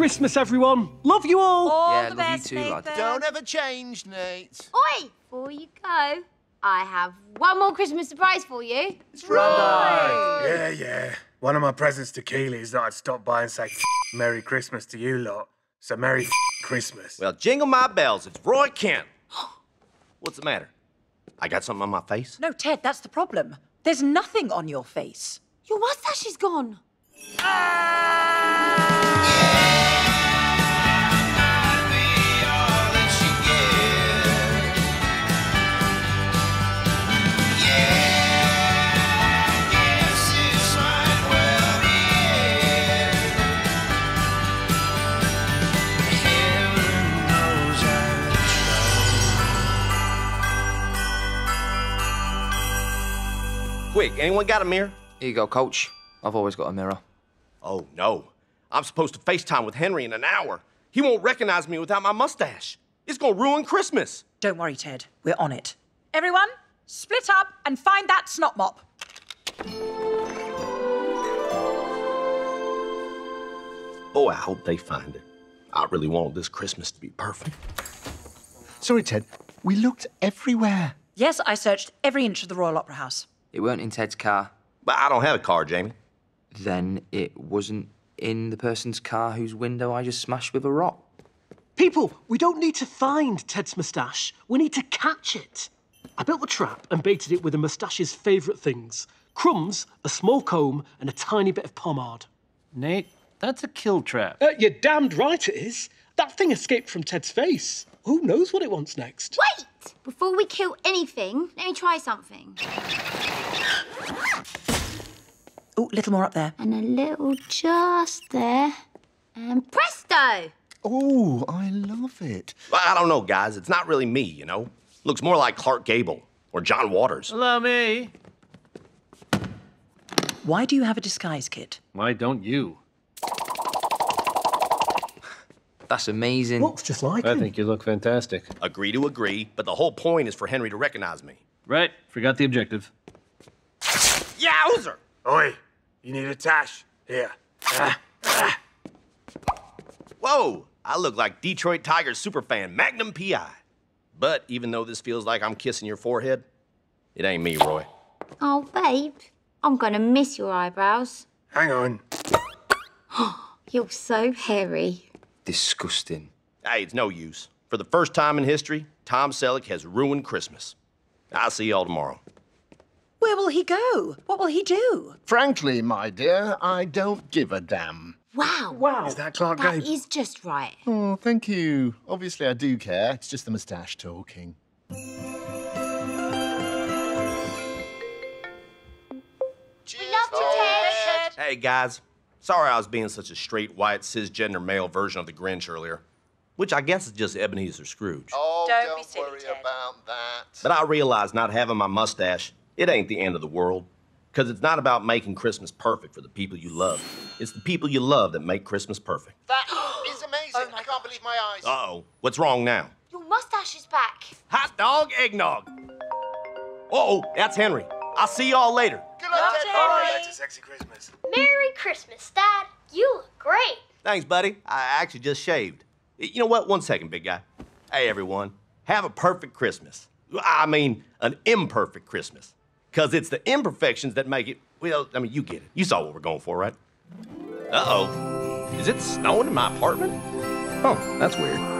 Merry Christmas, everyone. Love you all. All Yeah, the love you best, too, lad. Nathan. Don't ever change, Nate. Oi! Before you go, I have one more Christmas surprise for you. It's Roy! Yeah, yeah. One of my presents to Keeley is that I'd stop by and say Merry Christmas to you lot. So Merry Christmas. Well, jingle my bells. It's Roy Kent. What's the matter? I got something on my face? No, Ted, that's the problem. There's nothing on your face. Your mustache is gone. Ah! Quick, anyone got a mirror? Here you go, coach. I've always got a mirror. Oh, no. I'm supposed to FaceTime with Henry in an hour. He won't recognize me without my mustache. It's gonna ruin Christmas. Don't worry, Ted. We're on it. Everyone, split up and find that snot mop. Boy, I hope they find it. I really want this Christmas to be perfect. Sorry, Ted. We looked everywhere. Yes, I searched every inch of the Royal Opera House. It weren't in Ted's car. But I don't have a car, Jamie. Then it wasn't in the person's car whose window I just smashed with a rock. People, we don't need to find Ted's moustache. We need to catch it. I built the trap and baited it with a moustache's favourite things crumbs, a small comb, and a tiny bit of pomade. Nate, that's a kill trap. Uh, you're damned right it is. That thing escaped from Ted's face. Who knows what it wants next? Wait! Before we kill anything, let me try something. Oh, little more up there. And a little just there. And presto! Oh, I love it. Well, I don't know, guys. It's not really me, you know? Looks more like Clark Gable or John Waters. Allow me. Why do you have a disguise kit? Why don't you? That's amazing. Looks just like I him. think you look fantastic. Agree to agree, but the whole point is for Henry to recognize me. Right, forgot the objective. Yowzer! Oi, you need a tash. Here. Whoa! I look like Detroit Tigers superfan Magnum PI. But even though this feels like I'm kissing your forehead, it ain't me, Roy. Oh, babe, I'm gonna miss your eyebrows. Hang on. You're so hairy. Disgusting. Hey, it's no use. For the first time in history, Tom Selleck has ruined Christmas. I'll see y'all tomorrow. Where will he go? What will he do? Frankly, my dear, I don't give a damn. Wow. Wow. Is that Clark That Gable? is just right. Oh, thank you. Obviously, I do care. It's just the moustache talking. We love you, Ted. Hey, guys. Sorry I was being such a straight, white, cisgender male version of the Grinch earlier. Which I guess is just Ebenezer Scrooge. Oh, Don't be silly, Ted. about that. But I realize not having my mustache, it ain't the end of the world. Because it's not about making Christmas perfect for the people you love. It's the people you love that make Christmas perfect. That is amazing. I can't believe my eyes. Uh oh. What's wrong now? Your mustache is back. Hot dog, eggnog. Uh oh, that's Henry. I'll see y'all later. Good luck, Ted. Back to sexy Christmas. Merry Christmas, Dad. You look great. Thanks, buddy. I actually just shaved. You know what? One second, big guy. Hey, everyone. Have a perfect Christmas. I mean, an imperfect Christmas. Because it's the imperfections that make it, well, I mean, you get it. You saw what we're going for, right? Uh oh. Is it snowing in my apartment? Oh, that's weird.